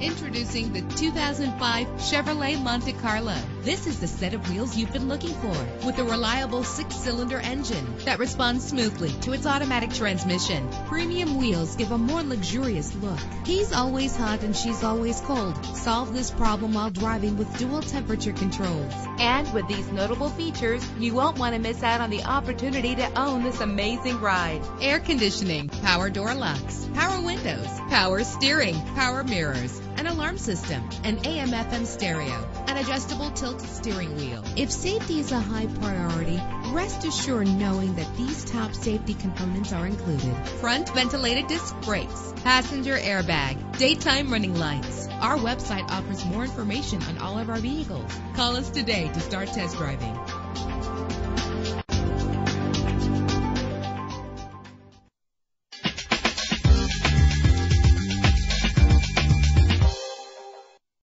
Introducing the 2005 Chevrolet Monte Carlo. This is the set of wheels you've been looking for with a reliable six-cylinder engine that responds smoothly to its automatic transmission. Premium wheels give a more luxurious look. He's always hot and she's always cold. Solve this problem while driving with dual temperature controls. And with these notable features, you won't want to miss out on the opportunity to own this amazing ride. Air conditioning, power door locks, power windows, power steering, power mirrors, an alarm system, an AM FM stereo, an adjustable tilt steering wheel. If safety is a high priority, rest assured knowing that these top safety components are included. Front ventilated disc brakes, passenger airbag, daytime running lights. Our website offers more information on all of our vehicles. Call us today to start test driving.